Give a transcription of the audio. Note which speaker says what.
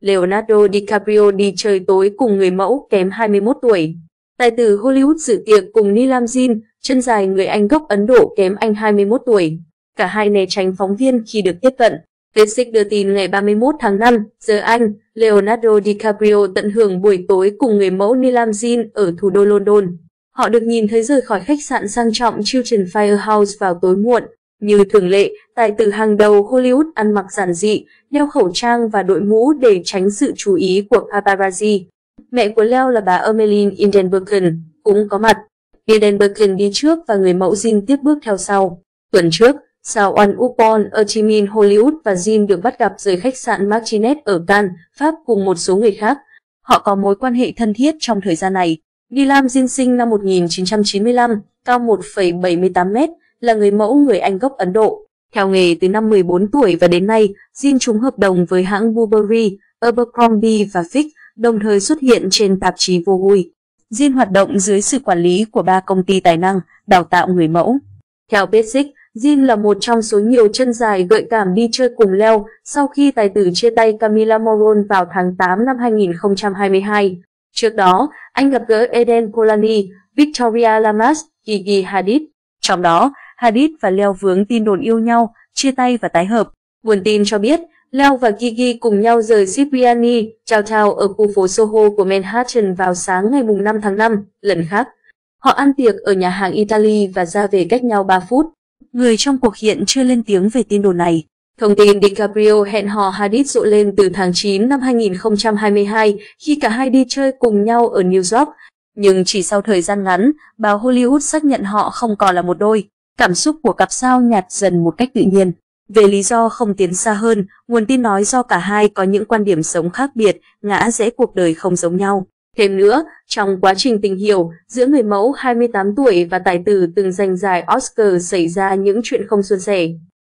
Speaker 1: Leonardo DiCaprio đi chơi tối cùng người mẫu kém 21 tuổi. Tài tử Hollywood dự tiệc cùng Nilam Jin, chân dài người Anh gốc Ấn Độ kém anh 21 tuổi. Cả hai né tránh phóng viên khi được tiếp cận. Vietzik đưa tin ngày 31 tháng 5, giờ Anh, Leonardo DiCaprio tận hưởng buổi tối cùng người mẫu Nilam Jin ở thủ đô London. Họ được nhìn thấy rời khỏi khách sạn sang trọng Chiltern Firehouse vào tối muộn. Như thường lệ, tài tử hàng đầu Hollywood ăn mặc giản dị, đeo khẩu trang và đội mũ để tránh sự chú ý của paparazzi. Mẹ của Leo là bà Ermeline Indenburgen, cũng có mặt. Indenburgen đi trước và người mẫu Jin tiếp bước theo sau. Tuần trước, sao One Upon a Hollywood và Jin được bắt gặp rời khách sạn Martinet ở Cannes, Pháp cùng một số người khác. Họ có mối quan hệ thân thiết trong thời gian này. Nilam Jin sinh năm 1995, cao 1,78 m, là người mẫu người Anh gốc Ấn Độ. Theo nghề từ năm 14 tuổi và đến nay, Jin trúng hợp đồng với hãng Burberry, Abercrombie và Fitch, đồng thời xuất hiện trên tạp chí Vogue. Jin hoạt động dưới sự quản lý của ba công ty tài năng, đào tạo người mẫu. Theo Basic, Jin là một trong số nhiều chân dài gợi cảm đi chơi cùng Leo sau khi tài tử chia tay Camila Moron vào tháng 8 năm 2022. Trước đó, anh gặp gỡ Eden Polani, Victoria Lamas, Gigi Hadid. Trong đó, Hadid và Leo vướng tin đồn yêu nhau, chia tay và tái hợp. Nguồn tin cho biết, Leo và Gigi cùng nhau rời Cipriani, Chinatown ở khu phố Soho của Manhattan vào sáng ngày 5 tháng 5. Lần khác, họ ăn tiệc ở nhà hàng Italy và ra về cách nhau 3 phút. Người trong cuộc hiện chưa lên tiếng về tin đồn này. Thông tin DiCaprio hẹn hò Hadid rộ lên từ tháng 9 năm 2022 khi cả hai đi chơi cùng nhau ở New York. Nhưng chỉ sau thời gian ngắn, báo Hollywood xác nhận họ không còn là một đôi. Cảm xúc của cặp sao nhạt dần một cách tự nhiên. Về lý do không tiến xa hơn, nguồn tin nói do cả hai có những quan điểm sống khác biệt, ngã rẽ cuộc đời không giống nhau. Thêm nữa, trong quá trình tình hiểu giữa người mẫu 28 tuổi và tài tử từng giành giải Oscar xảy ra những chuyện không suôn sẻ.